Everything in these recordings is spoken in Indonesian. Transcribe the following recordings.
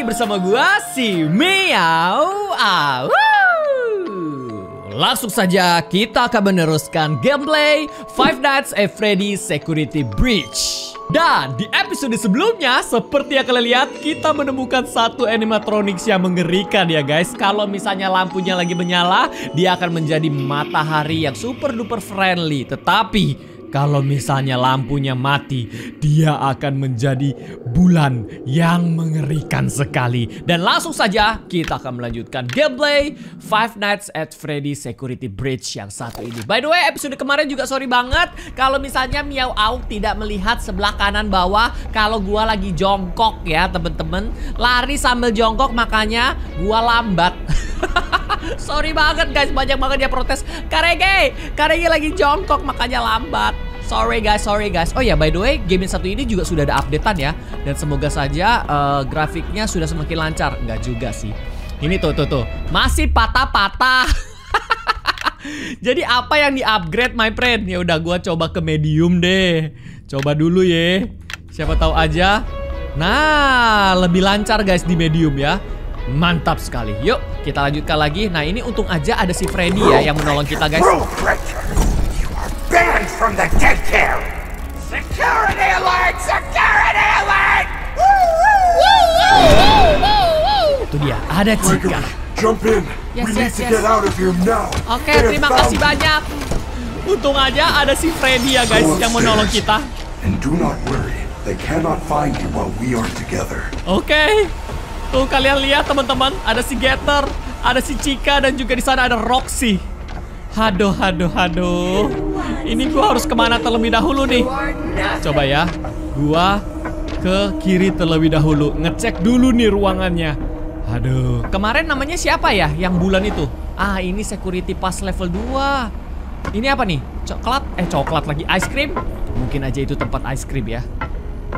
lagi bersama gua si Miau Au. Langsung saja kita akan meneruskan gameplay Five Nights at Freddy's Security Breach. Dan di episode sebelumnya, seperti yang kalian lihat, kita menemukan satu animatronics yang mengerikan ya guys. Kalau misalnya lampunya lagi menyala, dia akan menjadi matahari yang super duper friendly. Tetapi kalau misalnya lampunya mati, dia akan menjadi bulan yang mengerikan sekali. Dan langsung saja kita akan melanjutkan gameplay Five Nights at Freddy's Security Breach yang satu ini. By the way, episode kemarin juga sorry banget kalau misalnya Miao Auk tidak melihat sebelah kanan bawah kalau gua lagi jongkok ya, temen-temen. Lari sambil jongkok makanya gua lambat. Sorry banget guys, banyak banget ya protes. Karege, Karege lagi jongkok makanya lambat. Sorry guys, sorry guys. Oh ya, by the way, game yang satu ini juga sudah ada updatean ya. Dan semoga saja uh, grafiknya sudah semakin lancar. Enggak juga sih. Ini tuh, tuh, tuh. Masih patah-patah. Jadi apa yang di-upgrade my friend? Ya udah gua coba ke medium deh. Coba dulu ya. Siapa tahu aja. Nah, lebih lancar guys di medium ya. Mantap sekali. Yuk, kita lanjutkan lagi. Nah, ini untung aja ada si Freddy ya yang menolong kita guys. From the daycare! Security alert! Security alert! Itu dia, ada Cika. Jump in. Yes, we yes, need to yes. get out of here now. Oke, have terima kasih banyak. Untung aja ada si Freddy ya guys yang menolong kita. And do not worry, they cannot find you while we are together. Oke. Tuh kalian lihat teman-teman, ada si Getter, ada si Cika dan juga di sana ada Roxy. Haduh, haduh, haduh. Ini gua harus ke mana terlebih dahulu nih? Coba ya, gua ke kiri terlebih dahulu. Ngecek dulu nih ruangannya. Aduh, kemarin namanya siapa ya yang bulan itu? Ah, ini security pass level 2. Ini apa nih? Coklat? Eh, coklat lagi. Ice cream? Mungkin aja itu tempat ice cream ya.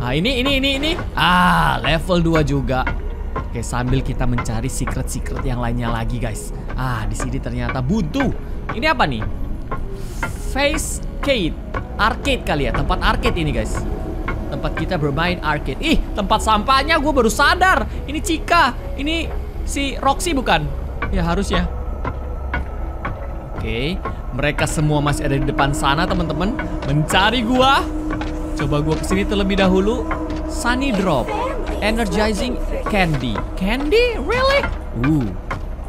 Nah, ini, ini, ini, ini. Ah, level 2 juga. Oke, sambil kita mencari secret-secret yang lainnya lagi, guys. Ah, di sini ternyata buntu. Ini apa nih? Face Arcade. Arcade kali ya, tempat arcade ini, guys. Tempat kita bermain arcade. Ih, tempat sampahnya gue baru sadar. Ini Cika. Ini si Roxy bukan? Ya harus ya. Oke, mereka semua masih ada di depan sana, teman-teman. Mencari gua. Coba gua ke sini terlebih dahulu. Sunny Drop. Energizing Candy. Candy? Really? Uh.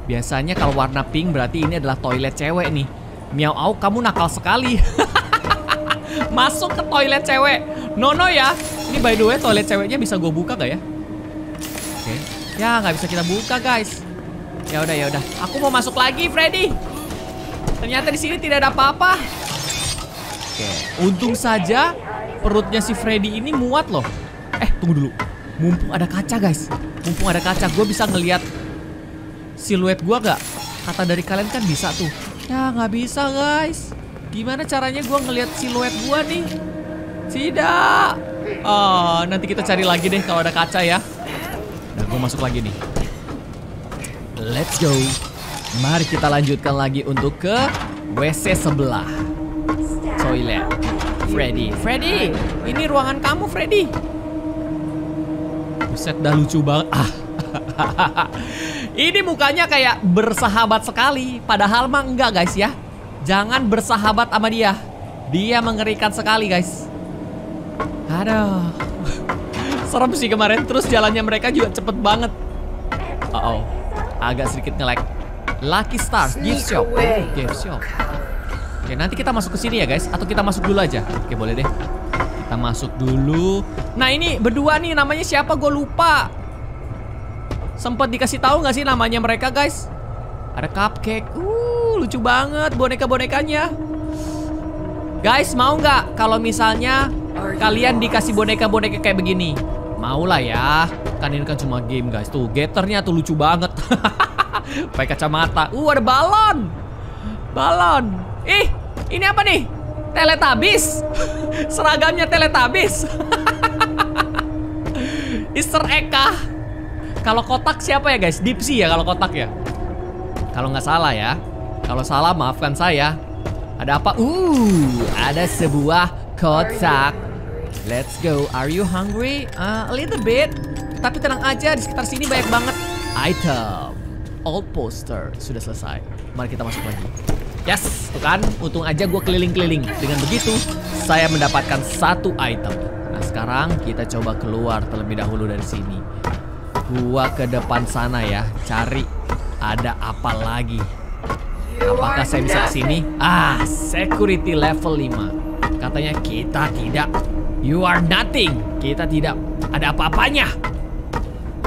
Biasanya kalau warna pink berarti ini adalah toilet cewek nih. Miao Au, kamu nakal sekali. Masuk ke toilet cewek. Nono ya. Ini by the way toilet ceweknya bisa gue buka gak ya? Oke. Ya nggak bisa kita buka guys. Ya udah ya udah. Aku mau masuk lagi Freddy. Ternyata di sini tidak ada apa-apa. Oke. Untung saja perutnya si Freddy ini muat loh. Eh tunggu dulu. Mumpung ada kaca guys. Mumpung ada kaca, gue bisa ngelihat siluet gua gak? Kata dari kalian kan bisa tuh. Ya nggak bisa guys. Gimana caranya gua ngelihat siluet gua nih? Tidak. Oh, nanti kita cari lagi deh kalau ada kaca ya. Nah, gua masuk lagi nih. Let's go. Mari kita lanjutkan lagi untuk ke WC sebelah. Toilet. Freddy. Freddy, ini ruangan kamu Freddy. Buset dah lucu banget. Ah. Ini mukanya kayak bersahabat sekali, padahal mah enggak guys ya. Jangan bersahabat sama dia. Dia mengerikan sekali guys. Aduh. Serem sih kemarin, terus jalannya mereka juga cepet banget. Uh oh, agak sedikit nge-lag. Lucky Stars gift shop. Oh, gift shop. Oke, nanti kita masuk ke sini ya guys, atau kita masuk dulu aja. Oke, boleh deh. Kita masuk dulu. Nah ini berdua nih namanya siapa? Gue lupa. Sempat dikasih tahu nggak sih namanya mereka guys? Ada cupcake. Uh, lucu banget boneka-bonekanya. Guys, mau nggak kalau misalnya kalian dikasih boneka-boneka kayak begini? Mau lah ya. Kan ini kan cuma game guys. Tuh, getternya tuh lucu banget. Pakai kacamata. Uh, ada balon. Balon. Ih, ini apa nih? Teletubbies. Seragamnya Teletubbies. Easter egg kah? Kalau kotak siapa ya guys? Dipsy ya kalau kotak ya. Kalau nggak salah ya. Kalau salah maafkan saya. Ada apa? Uh, ada sebuah kotak. Let's go. Are you hungry? Uh, a little bit. Tapi tenang aja, di sekitar sini banyak banget item. Old poster sudah selesai. Mari kita masuk lagi. Yes, tuh kan? Untung aja gue keliling-keliling. Dengan begitu, saya mendapatkan satu item. Nah, sekarang kita coba keluar terlebih dahulu dari sini. Gua ke depan sana ya, cari ada apa lagi. Apakah saya bisa ke sini? Ah, security level 5. Katanya kita tidak. You are nothing. Kita tidak ada apa-apanya.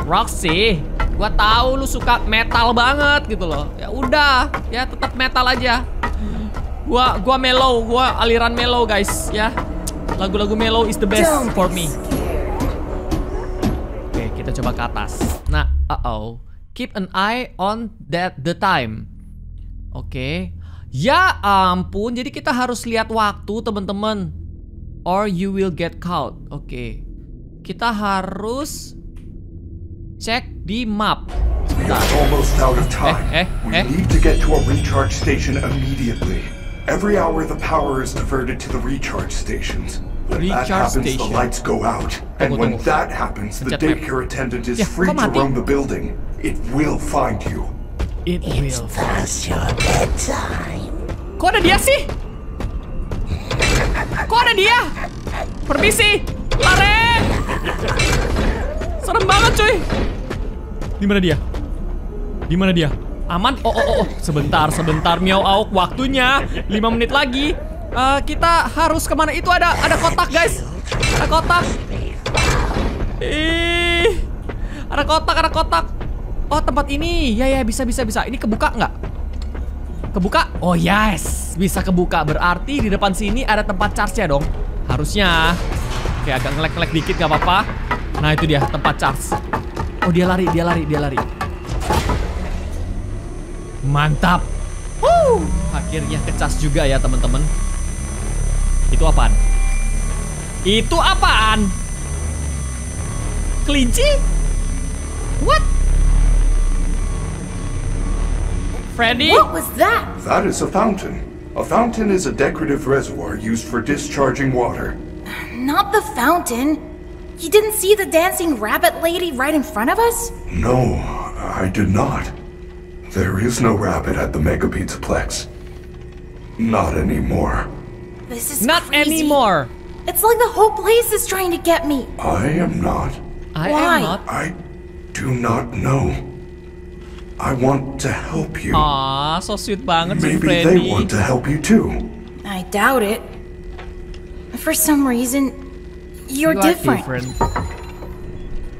Roxy, gua tahu lu suka metal banget gitu loh. Ya udah, ya tetap metal aja. Gua gua mellow, gua aliran mellow guys ya. Lagu-lagu mellow is the best for me. Coba ke atas. Nah, uh-oh. Keep an eye on that the time. Oke. Ya ampun, jadi kita harus lihat waktu, teman-teman. Or you will get caught. Oke. Kita harus cek di map. We are almost out of time. Eh, eh, we eh. need to get to a recharge station immediately. Every hour the power is diverted to the recharge stations. When that Recharge happens, station. the lights go out. And Tunggu, when tunggu. that happens, the daycare attendant is Ya, free kok to roam the building. It will find you. It will. Past your bedtime. Kok ada dia sih? Kok ada dia? Permisi, lari! Serem banget cuy. Di mana dia? Di mana dia? Aman? Oh, oh, oh, oh. sebentar, sebentar, miau auk. Waktunya 5 menit lagi. Eh, kita harus ke mana? Itu ada, ada kotak guys. Ada kotak. Ih, ada kotak, ada kotak. Oh tempat ini, ya ya bisa bisa bisa. Ini kebuka nggak? Kebuka? Oh yes, bisa kebuka. Berarti di depan sini ada tempat charge ya dong. Harusnya. Oke agak ngelek-ngelek dikit gak apa-apa. Nah itu dia tempat charge. Oh dia lari, dia lari, dia lari. Mantap. Wuh, akhirnya kecas juga ya teman-teman. Itu apaan? Itu apaan? Kelinci? What? Freddy? What was that? That is a fountain. A fountain is a decorative reservoir used for discharging water. Not the fountain. You didn't see the dancing rabbit lady right in front of us? No, I did not. There is no rabbit at the Mega Pizzaplex. Not anymore. This is Not crazy. anymore. It's like the whole place is trying to get me. I am not. I Why? am not. I do not know. I want to help you. Ah, so sweet banget si Maybe they want to help you too. I doubt it. For some reason, you're You are different.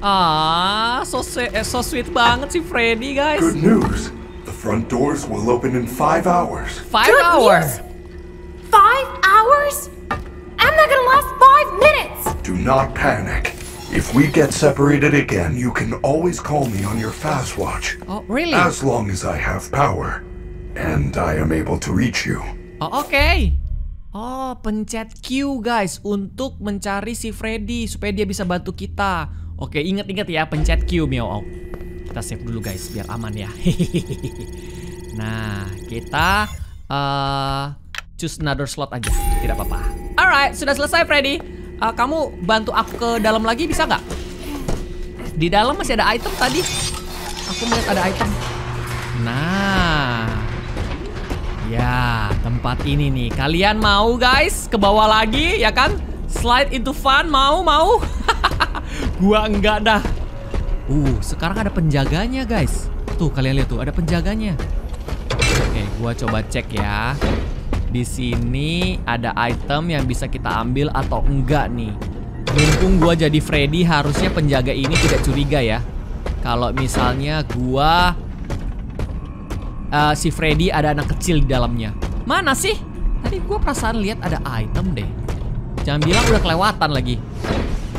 Ah, so sweet, eh, so sweet banget si Freddy, guys. Good news. The front doors will open in five hours. Five Good hours. news? Five hours? I'm not gonna last five minutes! Do not panic. If we get separated again, you can always call me on your fast watch. Oh, really? As long as I have power. And I am able to reach you. Oh, oke. Oh, pencet Q guys untuk mencari si Freddy supaya dia bisa bantu kita. Oke, inget-inget ya pencet Q Mio. Oh, kita save dulu guys biar aman ya. nah, kita eh choose another slot aja, tidak apa-apa. Alright, sudah selesai Freddy. Eh, kamu bantu aku ke dalam lagi bisa nggak? Di dalam masih ada item tadi. Aku melihat ada item. Nah, Ya, tempat ini nih. Kalian mau guys ke bawah lagi ya kan? Slide into fun mau mau? Gua enggak dah. Uh, sekarang ada penjaganya guys. Tuh kalian lihat tuh ada penjaganya. Oke, gua coba cek ya. Di sini ada item yang bisa kita ambil atau enggak nih. Mumpung gua jadi Freddy harusnya penjaga ini tidak curiga ya. Kalau misalnya gua eh, si Freddy ada anak kecil di dalamnya. Mana sih? Tadi gua perasaan lihat ada item deh. Jangan bilang udah kelewatan lagi.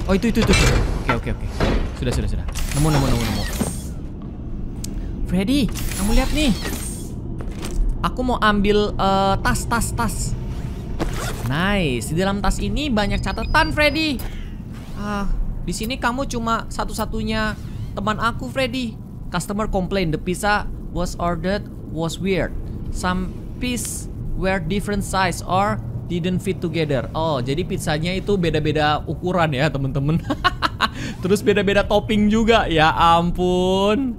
Oh itu itu itu. itu. Oke oke oke. Sudah sudah sudah. Nemu nemu nemu nemu. Freddy, kamu lihat nih. Aku mau ambil eh, tas tas tas. Nice. Di dalam tas ini banyak catatan Freddy. Ah, di sini kamu cuma satu-satunya teman aku Freddy. Customer complain the pizza was ordered was weird. Some piece were different size or didn't fit together. Oh, jadi pizzanya itu beda-beda ukuran ya, temen-temen. Terus beda-beda topping juga. Ya ampun.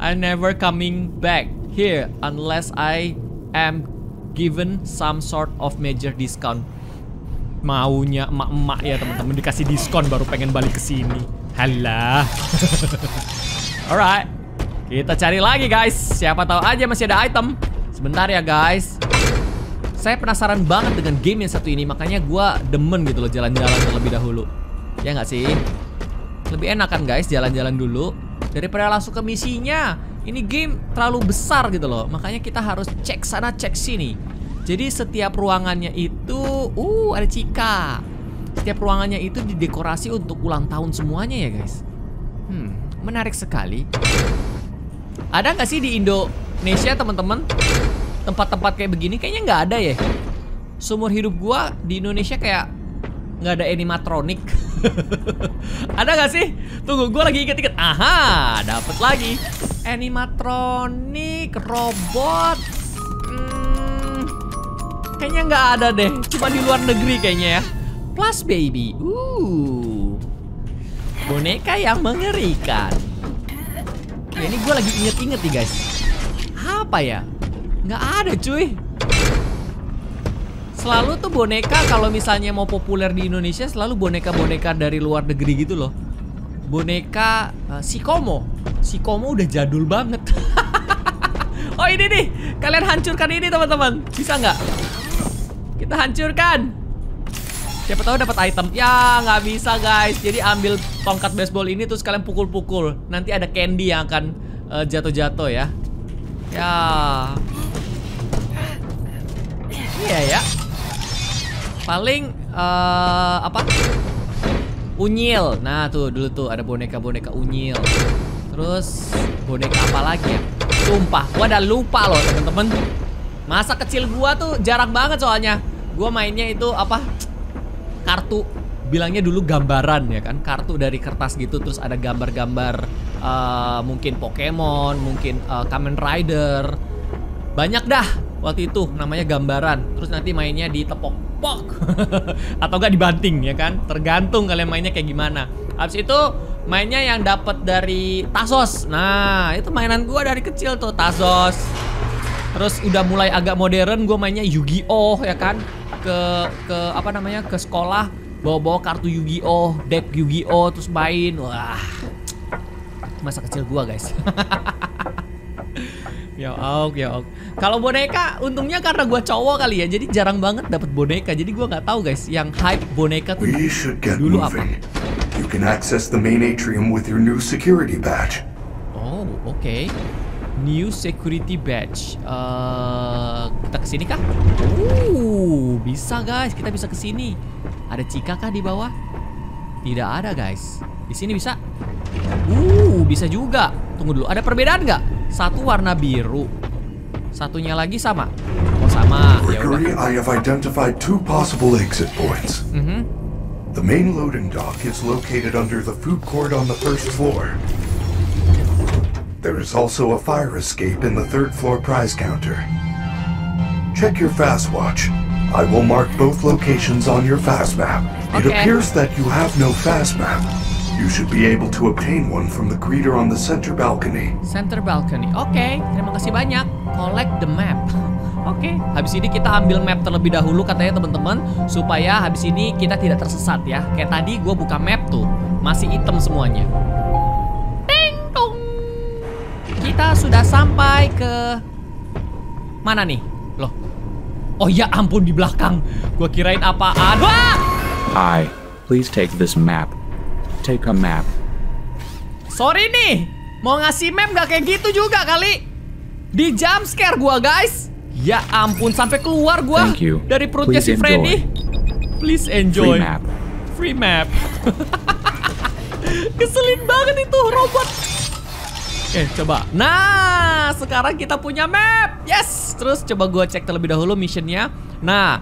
I never coming back here unless I am given some sort of major discount. Maunya emak-emak ya, teman-teman dikasih diskon baru pengen balik ke sini. Halah. Alright. Kita cari lagi, guys. Siapa tahu aja masih ada item. Sebentar ya, guys. Saya penasaran banget dengan game yang satu ini, makanya gua demen gitu loh jalan-jalan terlebih dahulu. Ya nggak sih? Lebih enak kan guys jalan-jalan dulu daripada langsung ke misinya. Ini game terlalu besar gitu loh, makanya kita harus cek sana cek sini. Jadi setiap ruangannya itu, uh ada Cika. Setiap ruangannya itu didekorasi untuk ulang tahun semuanya ya guys. Hmm, menarik sekali. Ada nggak sih di Indonesia teman-teman tempat-tempat kayak begini kayaknya nggak ada ya. Seumur hidup gua di Indonesia kayak nggak ada animatronik. ada nggak sih? Tunggu, gua lagi inget-inget. Aha, dapat lagi. Animatronik, robot. Hmm, kayaknya nggak ada deh. Cuma di luar negeri kayaknya ya. Plus baby. Uh. Boneka yang mengerikan. Ya, ini gue lagi inget-inget nih guys. Apa ya? Nggak ada cuy. Selalu tuh boneka kalau misalnya mau populer di Indonesia selalu boneka-boneka dari luar negeri gitu loh. Boneka uh, Sikomo. Sikomo udah jadul banget. oh ini nih, kalian hancurkan ini teman-teman. Bisa nggak? Kita hancurkan. Siapa tahu dapat item. Ya nggak bisa guys. Jadi ambil tongkat baseball ini terus kalian pukul-pukul. Nanti ada candy yang akan uh, jatuh-jatuh ya. Ya. Iya ya. Paling uh, apa? Unyil. Nah, tuh dulu tuh ada boneka-boneka unyil. Terus boneka apa lagi ya? Sumpah, gua udah lupa loh, temen-temen. Masa kecil gua tuh jarang banget soalnya. Gua mainnya itu apa? Kartu. Bilangnya dulu gambaran ya kan, kartu dari kertas gitu terus ada gambar-gambar uh, mungkin Pokemon, mungkin uh, Kamen Rider. Banyak dah waktu itu namanya gambaran. Terus nanti mainnya di tepok pok atau enggak dibanting ya kan? Tergantung kalian mainnya kayak gimana. Habis itu mainnya yang dapat dari Tazos. Nah, itu mainan gua dari kecil tuh Tazos. Terus udah mulai agak modern gua mainnya Yu-Gi-Oh ya kan? Ke ke apa namanya? ke sekolah bawa-bawa kartu Yu-Gi-Oh, deck Yu-Gi-Oh terus main. Wah. Masa kecil gua, guys. ya ok, ya ok. Kalau boneka, untungnya karena gua cowok kali ya, jadi jarang banget dapat boneka. Jadi gua nggak tahu guys, yang hype boneka tuh dulu apa? Can access the main atrium with your new security badge. Oh, oke. New security badge. Eh, kita ke sini kah? Uh, bisa guys, kita bisa ke sini. Ada Cika kah di bawah? Tidak ada guys. Di sini bisa. Uh, bisa juga. Tunggu dulu, ada perbedaan nggak? Satu warna biru, satunya lagi sama. Oh sama, ya. Gregory, I have identified two possible exit points. Mhm. The main loading dock is located under the food court on the first floor. There is also a fire escape in the third floor prize counter. Check your fast watch. I will mark both locations on your fast map. It appears that you have no fast map. You should be able to obtain one from the greeter on the center balcony. Center balcony. Oke, terima kasih banyak. Collect the map. Oke, habis ini kita ambil map terlebih dahulu katanya teman-teman supaya habis ini kita tidak tersesat ya. Kayak tadi gue buka map tuh, masih hitam semuanya. Ting tong. Kita sudah sampai ke mana nih? Loh. Oh ya ampun di belakang. Gua kirain apaan. Wah! Hi, please take this map. Take a map. Sorry nih, mau ngasih map gak kayak gitu juga kali. Di jump scare gua guys. Ya ampun, sampai keluar gua dari perutnya Please si Freddy. Please enjoy. Free map. Free map. Keselin banget itu robot. Oke, coba. Nah, sekarang kita punya map. Yes. Terus coba gua cek terlebih dahulu missionnya. Nah,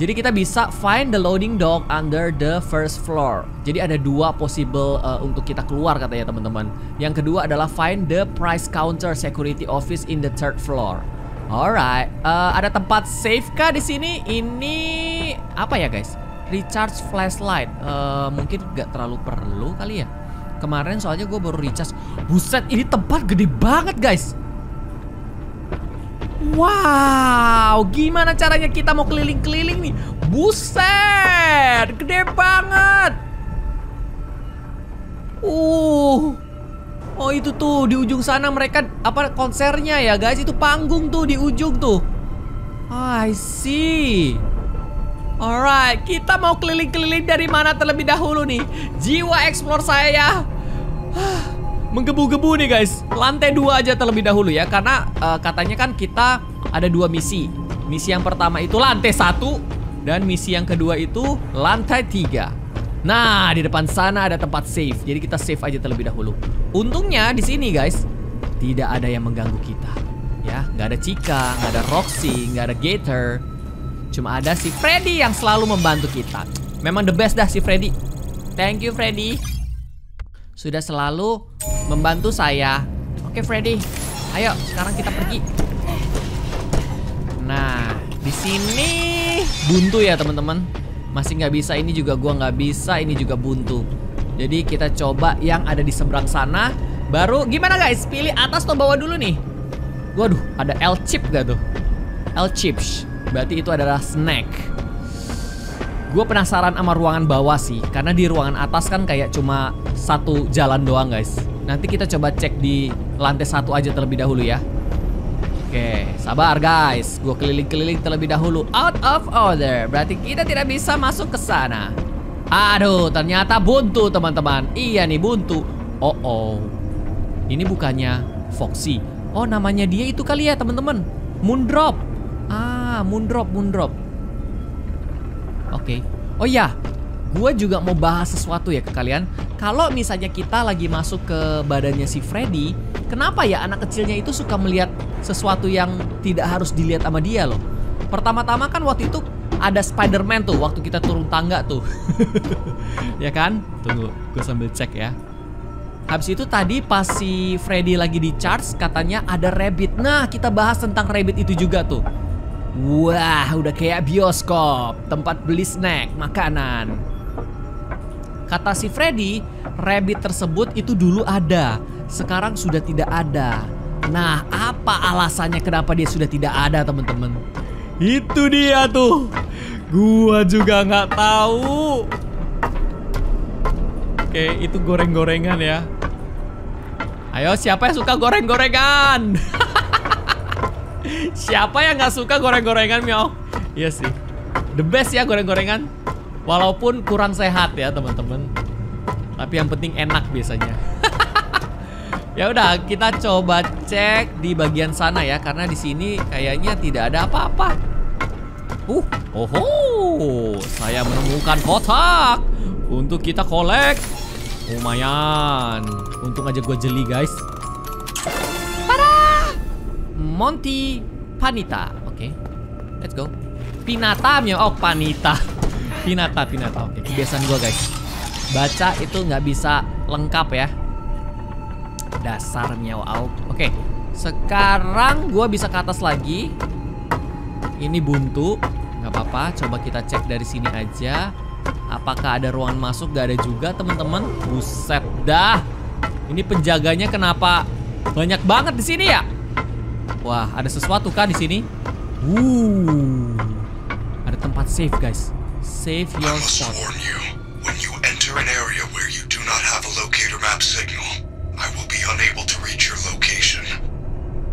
jadi kita bisa find the loading dock under the first floor. Jadi ada dua possible uh, untuk kita keluar katanya teman-teman. Yang kedua adalah find the price counter security office in the third floor. Alright, eh, ada tempat safe kah di sini? Ini apa ya guys? Recharge flashlight. Eh, mungkin nggak terlalu perlu kali ya. Kemarin soalnya gue baru recharge. Buset, ini tempat gede banget guys. Wow, gimana caranya kita mau keliling-keliling nih? Buset, gede banget. Uh, Oh itu tuh di ujung sana mereka apa konsernya ya guys itu panggung tuh di ujung tuh. Ah, I see. Alright, kita mau keliling-keliling dari mana terlebih dahulu nih? Jiwa explore saya menggebu-gebu nih guys. Lantai dua aja terlebih dahulu ya, karena uh, katanya kan kita ada dua misi. Misi yang pertama itu lantai satu dan misi yang kedua itu lantai tiga. Nah, di depan sana ada tempat save. Jadi kita save aja terlebih dahulu. Untungnya di sini guys, tidak ada yang mengganggu kita. Ya, nggak ada Cika, nggak ada Roxy, nggak ada Gator. Cuma ada si Freddy yang selalu membantu kita. Memang the best dah si Freddy. Thank you Freddy. Sudah selalu membantu saya. Oke Freddy, ayo sekarang kita pergi. Nah, di sini buntu ya teman-teman. Masih nggak bisa, ini juga gua nggak bisa, ini juga buntu. Jadi kita coba yang ada di seberang sana. Baru gimana guys? Pilih atas atau bawah dulu nih? Waduh, ada L chip gak tuh? L chips. Berarti itu adalah snack. Gue penasaran sama ruangan bawah sih, karena di ruangan atas kan kayak cuma satu jalan doang guys. Nanti kita coba cek di lantai satu aja terlebih dahulu ya. Oke, sabar guys. Gue keliling-keliling terlebih dahulu. Out of order. Berarti kita tidak bisa masuk ke sana. Aduh, ternyata buntu teman-teman. Iya nih buntu. Oh oh. Ini bukannya Foxy. Oh, namanya dia itu kali ya teman-teman. Moondrop. Ah, Moondrop, Moondrop. Oke. Oh ya, gue juga mau bahas sesuatu ya ke kalian. Kalau misalnya kita lagi masuk ke badannya si Freddy, kenapa ya anak kecilnya itu suka melihat sesuatu yang tidak harus dilihat sama dia loh? Pertama-tama kan waktu itu ada Spider-Man tuh waktu kita turun tangga tuh. ya kan? Tunggu, gue sambil cek ya. Habis itu tadi pas si Freddy lagi di charge katanya ada rabbit. Nah, kita bahas tentang rabbit itu juga tuh. Wah, udah kayak bioskop, tempat beli snack, makanan. Kata si Freddy, rabbit tersebut itu dulu ada, sekarang sudah tidak ada. Nah, apa alasannya kenapa dia sudah tidak ada, teman-teman? Itu dia tuh. Gua juga nggak tahu. Oke, itu goreng-gorengan ya. Ayo, siapa yang suka goreng-gorengan? siapa yang nggak suka goreng-gorengan, Miao? Iya sih. The best ya goreng-gorengan. Walaupun kurang sehat ya teman-teman. Tapi yang penting enak biasanya. ya udah, kita coba cek di bagian sana ya karena di sini kayaknya tidak ada apa-apa. Uh, oh, saya menemukan kotak untuk kita kolek. Lumayan. Untung aja gue jeli guys. Tada! Monty Panita. Oke, okay. let's go. Pinata, oh Panita. Pinata, Pinata. Oke, kebiasaan gue guys. Baca itu nggak bisa lengkap ya. Dasar miau au. Oke, sekarang gue bisa ke atas lagi. Ini buntu, nggak apa-apa. Coba kita cek dari sini aja. Apakah ada ruangan masuk? Gak ada juga teman-teman. Buset dah. Ini penjaganya kenapa banyak banget di sini ya? Wah, ada sesuatu kah di sini? Wuh. Ada tempat safe, guys. Save your I must spot. warn you, when you enter an area where you do not have a locator map signal, I will be unable to reach your location.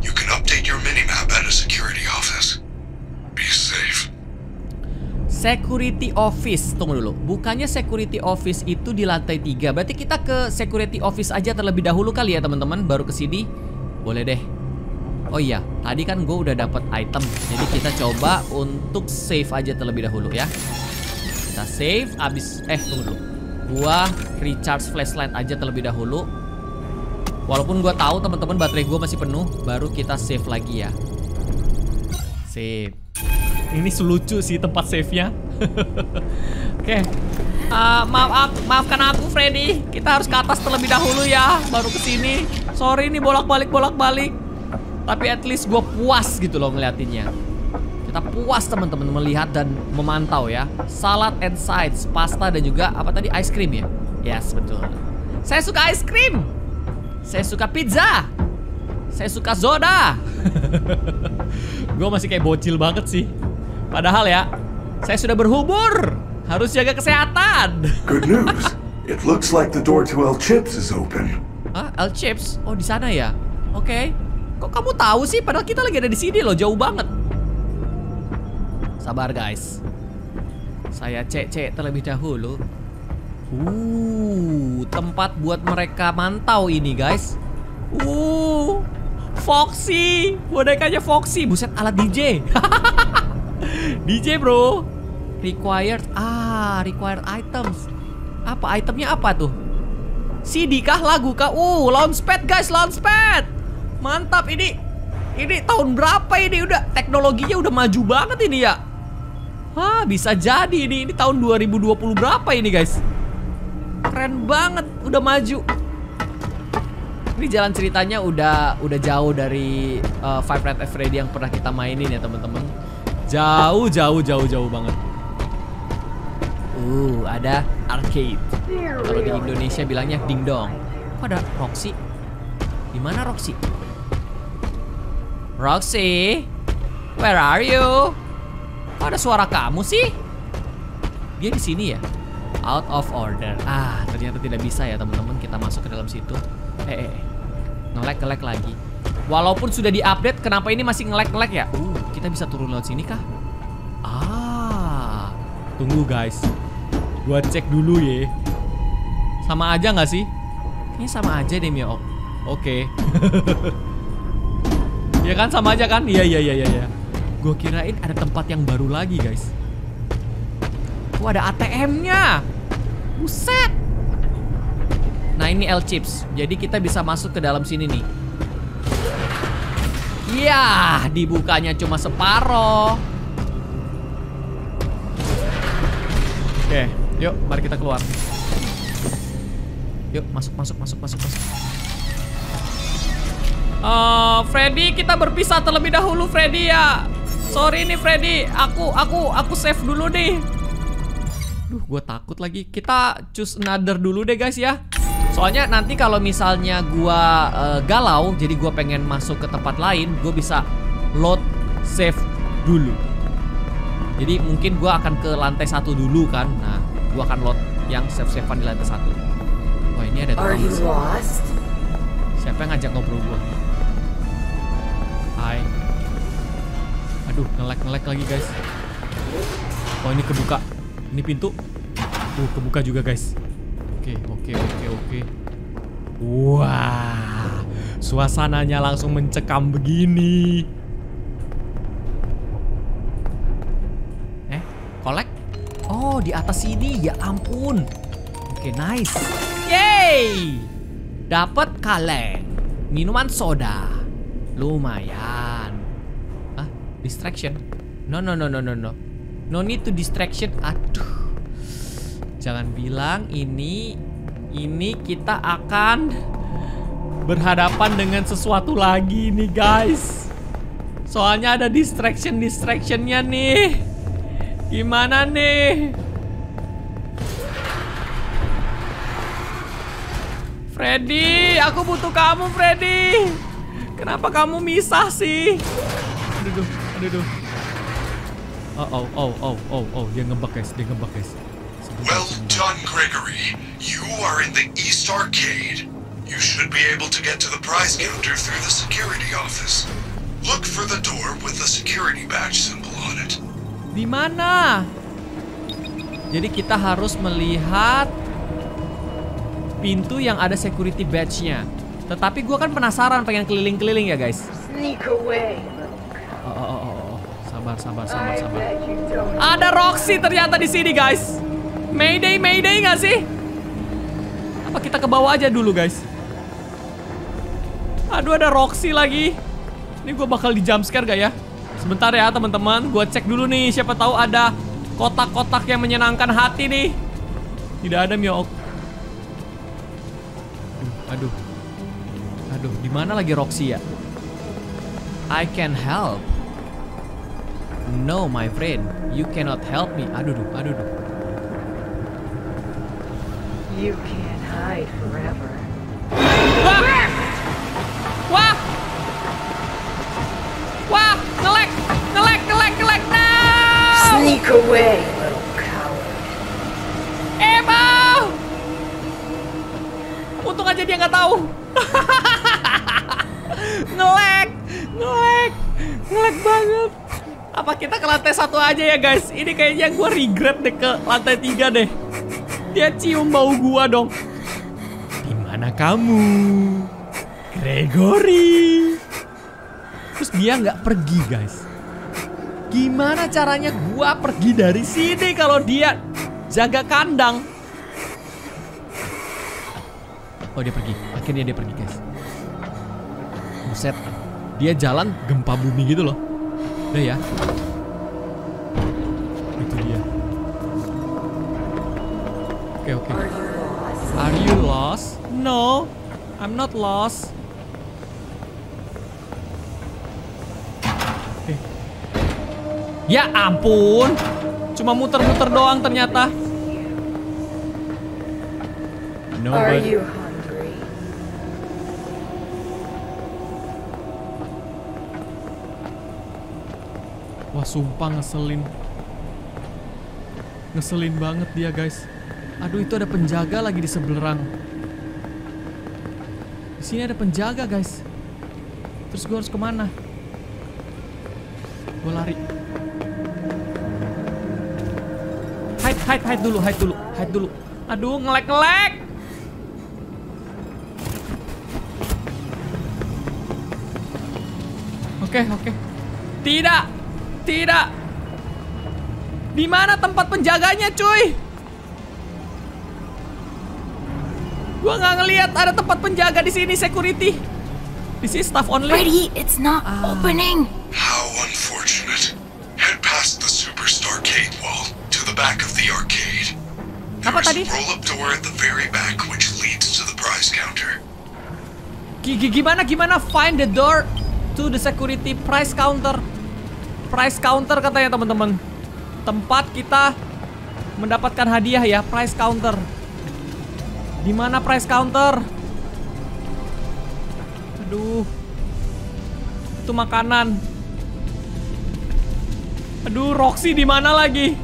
You can update your minimap at a security office. Be safe. Security office. Tunggu dulu. Bukannya security office itu di lantai 3. Berarti kita ke security office aja terlebih dahulu kali ya, teman-teman, baru ke sini. Boleh deh. Oh iya, tadi kan gue udah dapat item. Jadi kita coba untuk save aja terlebih dahulu ya. Kita save abis eh tunggu dulu. Gua recharge flashlight aja terlebih dahulu. Walaupun gua tahu teman-teman baterai gua masih penuh, baru kita save lagi ya. Save. Ini selucu sih tempat save-nya. Oke. Ah, maaf ak- maafkan aku Freddy. Kita harus ke atas terlebih dahulu ya, baru ke sini. Sorry nih bolak-balik bolak-balik. Tapi at least gue puas gitu loh ngeliatinnya. Kita puas teman-teman melihat dan memantau ya. Salad and sides, pasta dan juga apa tadi ice cream ya? Yes betul. Saya suka ice cream. Saya suka pizza. Saya suka soda. gue masih kayak bocil banget sih. Padahal ya, saya sudah berhubur. Harus jaga kesehatan. Good news. It looks like the door to El Chips is open. Ah, El Chips. Oh, di sana ya. Oke. Kok kamu tahu sih? Padahal kita lagi ada di sini loh, jauh banget. Sabar guys. Saya cek-cek terlebih dahulu. Uh, tempat buat mereka mantau ini guys. Uh, Foxy, bonekanya Foxy, buset alat DJ. DJ bro. Required, ah, required items. Apa itemnya apa tuh? CD kah lagu kah? Uh, launchpad guys, launchpad. Mantap ini. Ini tahun berapa ini udah teknologinya udah maju banget ini ya. Hah, bisa jadi ini. Ini tahun 2020 berapa ini guys? Keren banget, udah maju. Ini jalan ceritanya udah udah jauh dari uh, Five Nights at Freddy yang pernah kita mainin ya teman-teman. Jauh, jauh, jauh, jauh banget. Uh, ada arcade. Kalau di Indonesia bilangnya dingdong. Kok ada Roxy? Di mana Roxy? Roxy, where are you? Kok ada suara kamu sih? Dia di sini ya? Out of order. Ah, ternyata tidak bisa ya teman-teman kita masuk ke dalam situ. Eh, eh, eh. ngelek ngelek lagi. Walaupun sudah diupdate, kenapa ini masih ngelek ngelek ya? Uh, kita bisa turun lewat sini kah? Ah, tunggu guys. Gua cek dulu ya. Sama aja nggak sih? Ini sama aja deh Mio. Oke. ya kan sama aja kan? Iya iya iya iya. iya. Gue kirain ada tempat yang baru lagi guys. Oh ada ATM-nya. Buset. Nah ini L chips. Jadi kita bisa masuk ke dalam sini nih. Iya, dibukanya cuma separoh. Oke, yuk mari kita keluar. Yuk masuk masuk masuk masuk masuk. Eh, Freddy kita berpisah terlebih dahulu Freddy ya. Sorry nih Freddy, aku aku aku save dulu deh. Duh, gue takut lagi. Kita choose another dulu deh guys ya. Soalnya nanti kalau misalnya gua eh, galau, jadi gua pengen masuk ke tempat lain, gue bisa load save dulu. Jadi mungkin gua akan ke lantai satu dulu kan. Nah, gua akan load yang save-savean di lantai satu. Wah ini ada Are tukang you bersih. lost? Siapa yang ngajak ngobrol gua? Hai. Aduh, ngelek-ngelek lagi, guys. Oh, ini kebuka. Ini pintu. Tuh, kebuka juga, guys. Oke, oke, oke, oke. Wah. Suasananya langsung mencekam begini. Eh, kolek? Oh, di atas sini. Ya ampun. Oke, nice. Yeay! Dapat kaleng. Minuman soda. Lumayan. Distraction. No, no, no, no, no, no. No need to distraction. Aduh. Jangan bilang ini ini kita akan berhadapan dengan sesuatu lagi nih, guys. Soalnya ada distraction distractionnya nih. Gimana nih? Freddy, aku butuh kamu, Freddy. Kenapa kamu misah sih? Aduh, duh, aduh, duh. Oh, oh, oh, oh, oh, oh, dia ngebug guys, dia ngebug guys. Sebentar, Well sebentar. done, Gregory. You are in the East Arcade. You should be able to get to the prize counter through the security office. Look for the door with the security badge symbol on it. Di mana? Jadi kita harus melihat pintu yang ada security badge-nya. Tetapi gua kan penasaran pengen keliling-keliling ya guys. Sneak away. Oh, oh, oh, oh, oh. Sabar, sabar, sabar, sabar. Ada Roxy ternyata di sini guys. Mayday, Mayday nggak sih? Apa kita ke bawah aja dulu guys? Aduh ada Roxy lagi. Ini gue bakal di jump scare gak ya? Sebentar ya teman-teman, gue cek dulu nih. Siapa tahu ada kotak-kotak yang menyenangkan hati nih. Tidak ada Mio. Aduh, aduh, aduh. Di mana lagi Roxy ya? I can help. No, my friend, you cannot help me. Aduh, duh, aduh, duh. You can't hide forever. Wah! Wah! Wah! Ngelek! Ngelek! Ngelek! Ngelek! No! Sneak away, little coward. Emo! Untung aja dia nggak tahu. ngelek! Ngelek! Ngelek banget. Apa kita ke lantai satu aja ya guys? Ini kayaknya gue regret deh ke lantai tiga deh. Dia cium bau gua dong. Di mana kamu? Gregory. Terus dia nggak pergi guys. Gimana caranya gua pergi dari sini kalau dia jaga kandang? Oh dia pergi. Akhirnya dia pergi guys. Buset. Dia jalan gempa bumi gitu loh. Udah ya. Itu dia. Oke oke. Are you lost? Are you lost? No, I'm not lost. Ya ampun, cuma muter-muter doang ternyata. No, but you hungry? Wah sumpah ngeselin. Ngeselin banget dia guys. Aduh itu ada penjaga lagi di seberang. Di sini ada penjaga guys. Terus gue harus ke mana? Gue lari. Hide, hide, hide dulu, hide dulu, hide dulu. Aduh, ngelek ngelek. Oke, oke. Tidak, tidak. Di mana tempat penjaganya, cuy? Gua nggak ngelihat ada tempat penjaga di sini security. This is staff only. Freddy, it's not opening. How unfortunate. Head past the Superstar Arcade wall to the back of the arcade. Apa There tadi? is a roll-up door at the very back which leads to the prize counter. G- g- gimana gimana find the door to the security price counter. Price counter katanya teman-teman. Tempat kita mendapatkan hadiah ya, price counter. Di mana price counter? Aduh. Itu makanan. Aduh, Roxy di mana lagi?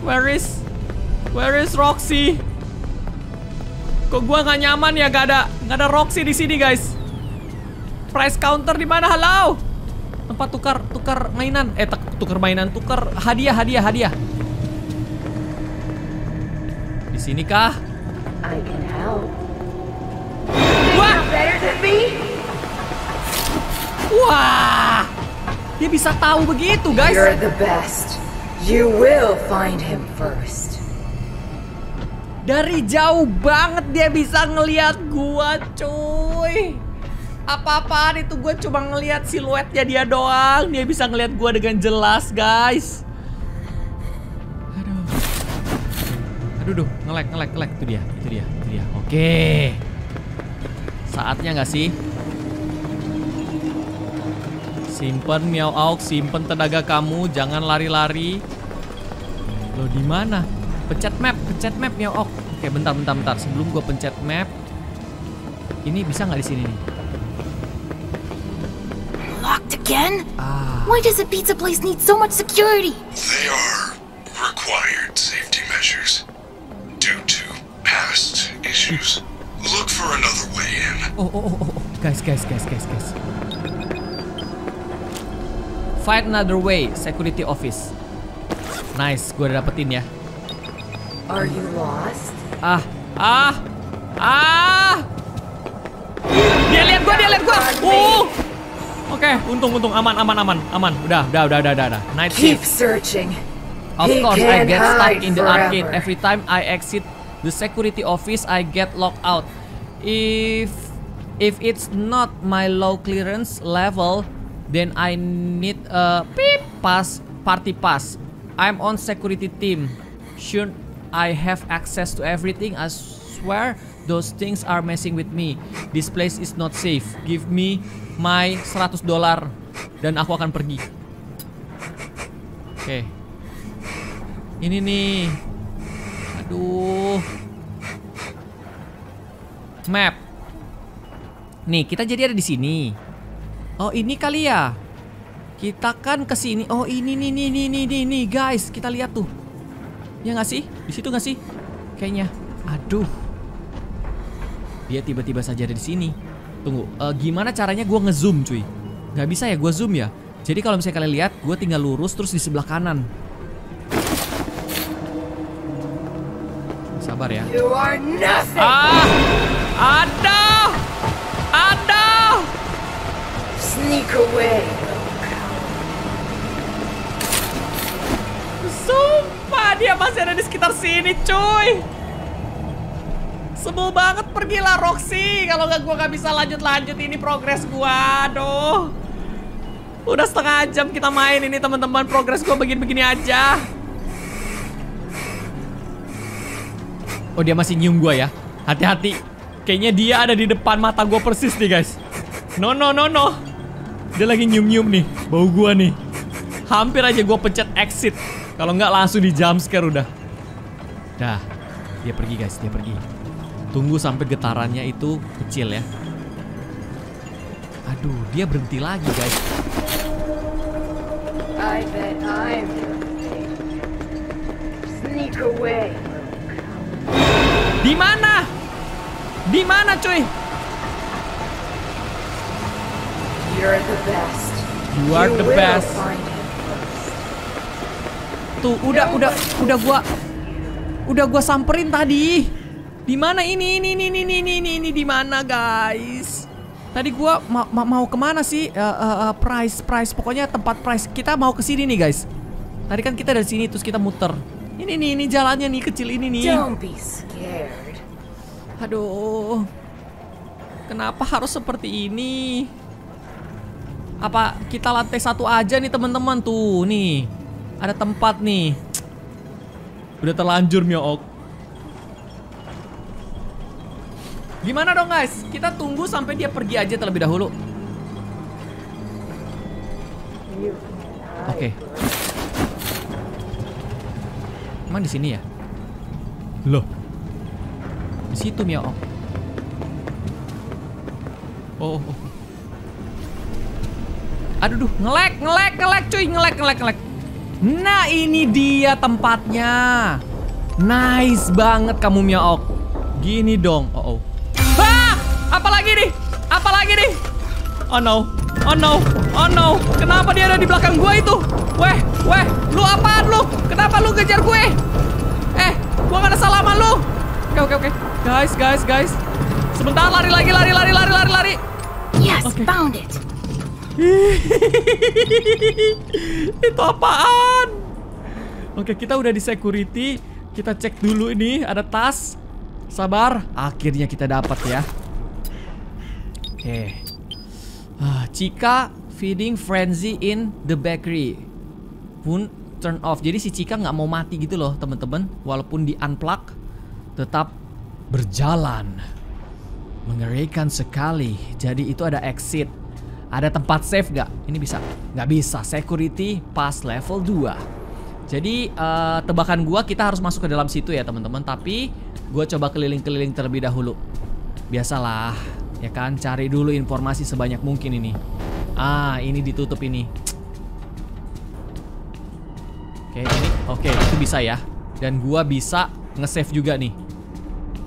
Where is Where is Roxy? Kok gua nggak nyaman ya gak ada nggak ada Roxy di sini guys. Price counter di mana? Halo. Tempat tukar tukar mainan. Eh tuk- tukar mainan, tukar hadiah hadiah hadiah. Di sini kah? I can help. Wah, wah. Dia bisa tahu begitu guys. You're the best. You will find him first. Dari jauh banget dia bisa ngelihat gua, cuy. Apa-apaan itu gue cuma ngelihat siluetnya dia doang. Dia bisa ngelihat gua dengan jelas, guys. Aduh. Aduh, duh, ngelek, ngelek, ngelek. Itu dia, itu dia, itu dia. Oke. Saatnya nggak sih? Simpen Miao Auk, simpen tenaga kamu, jangan lari-lari. Lo di mana? Pencet map, pencet map Miao Auk. Oke, bentar, bentar, bentar. Sebelum gue pencet map, ini bisa nggak di sini nih? Locked again? Ah, Why does a pizza place need so much security? They are required safety measures due to past issues. Look for another way in. oh, oh, oh, oh, oh. guys, guys, guys, guys, guys. Find another way, security office. Nice, gue udah dapetin ya. Are you lost? Ah, ah, ah. Dia lihat gua. Uh. Oke, untung, untung, aman, aman, aman, aman. Udah, udah, udah, udah, udah. Night Keep searching. Of course, I get stuck in the arcade. Every time I exit the security office, I get locked out. If if it's not my low clearance level, then I need a beep pass party pass. I'm on security team. Should I have access to everything? I swear Those things are messing with me. This place is not safe. Give me my 100 dolar dan aku akan pergi. Oke. Ini nih. Aduh. Map. Nih, kita jadi ada di sini. Oh, ini kali ya. Kita kan ke sini. Oh, ini nih nih nih nih nih nih guys, kita lihat tuh. Ya nggak sih? Di situ nggak sih? Kayaknya. Aduh. Dia tiba-tiba saja ada di sini. Tunggu, eh, gimana caranya gua ngezoom cuy? Nggak bisa ya gua zoom ya? Jadi kalau misalnya kalian lihat, gue tinggal lurus terus di sebelah kanan. Sabar ya. You are nothing! Ah! Ada! Ada! Sneak away! Sumpah dia masih ada di sekitar sini cuy Sebel banget pergilah Roxy. Kalau nggak gue nggak bisa lanjut-lanjut ini progres gua. Aduh. Udah setengah jam kita main ini teman-teman. Progres gua begini-begini aja. Oh dia masih nyium gua ya? Hati-hati. Kayaknya dia ada di depan mata gua persis nih guys. No no no no. Dia lagi nyium-nyium nih. Bau gua nih. Hampir aja gua pencet exit. Kalau nggak langsung di jump scare udah. Dah. Dia pergi guys. Dia pergi Tunggu sampai getarannya itu kecil ya Aduh dia berhenti lagi guys I bet I'm guilty. Sneak away! Di mana? Di mana cuy? You're the best. You are the best. Tuh udah udah udah gua udah gua samperin tadi. Di mana ini ini ini ini ini ini ini, di mana guys? Tadi gua ma ma mau ke mana sih? Eh, eh, eh, price price pokoknya tempat price kita mau ke sini nih guys. Tadi kan kita dari sini terus kita muter. Ini nih ini jalannya nih kecil ini nih. Don't be scared. Aduh. Kenapa harus seperti ini? Apa kita lantai satu aja nih teman-teman tuh nih. Ada tempat nih. Udah terlanjur Myook. Gimana dong guys? Kita tunggu sampai dia pergi aja terlebih dahulu. Oke. Emang di sini ya? Loh. Di situ Myook. Oh, oh, oh. Aduh, duh, ngelek, ngelek, ngelek, cuy, ngelek, ngelek, ngelek. Nah, ini dia tempatnya. Nice banget kamu Myaok. Gini dong. Oh, Oh no. Oh no. Oh no. Kenapa dia ada di belakang gua itu? Weh, weh, lu apaan lu? Kenapa lu kejar gue? Eh, gua gak ada salah sama lu. Oke, oke, oke. Guys, guys, guys. Sebentar, lari lagi, lari, lari, lari, lari, lari. Yes, Okay. found it. Itu apaan? Oke, kita udah di security. Kita cek dulu ini, ada tas. Sabar, akhirnya kita dapat ya. Oke. Ah, Cika feeding frenzy in the bakery. Pun turn off. Jadi si Cika nggak mau mati gitu loh, teman-teman. Walaupun di unplug, tetap berjalan. Mengerikan sekali. Jadi itu ada exit. Ada tempat save gak? Ini bisa? Nggak bisa. Security pas level 2. Jadi eh, tebakan gua kita harus masuk ke dalam situ ya teman-teman. Tapi gua coba keliling-keliling terlebih dahulu. Biasalah, ya kan? Cari dulu informasi sebanyak mungkin ini. Ah, ini ditutup ini. Oke, ini. Oke, itu bisa ya. Dan gua bisa nge-save juga nih.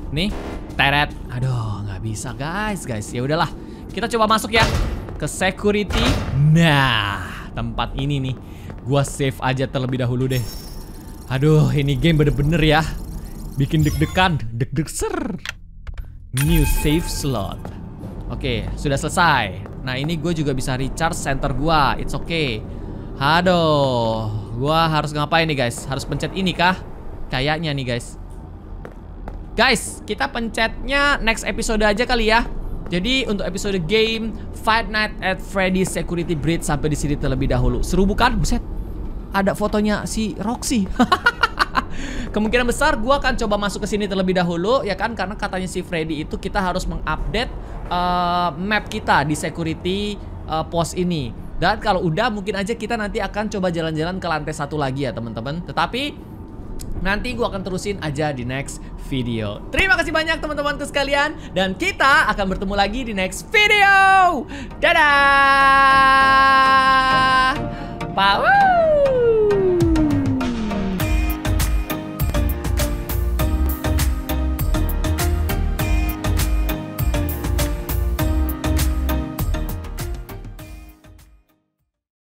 Nih, teret. Aduh, nggak bisa guys, guys. Ya udahlah, kita coba masuk ya ke security. Nah, tempat ini nih, gua save aja terlebih dahulu deh. Aduh, ini game bener-bener ya, bikin deg-degan, deg-deg ser. New save slot. Oke, sudah selesai. Nah, ini gue juga bisa recharge center gua. It's okay. Aduh, gua harus ngapain nih guys? Harus pencet ini kah? Kayaknya nih guys. Guys, kita pencetnya next episode aja kali ya. Jadi untuk episode game Five Nights at Freddy's Security Breach sampai di sini terlebih dahulu. Seru bukan? Buset. Ada fotonya si Roxy. Kemungkinan besar gue akan coba masuk ke sini terlebih dahulu ya kan? Karena katanya si Freddy itu kita harus mengupdate uh, map kita di security uh, pos ini. Dan kalau udah mungkin aja kita nanti akan coba jalan-jalan ke lantai satu lagi ya teman-teman. Tetapi Nanti gue akan terusin aja di next video. Terima kasih banyak teman-temanku sekalian. Dan kita akan bertemu lagi di next video. Dadah! Power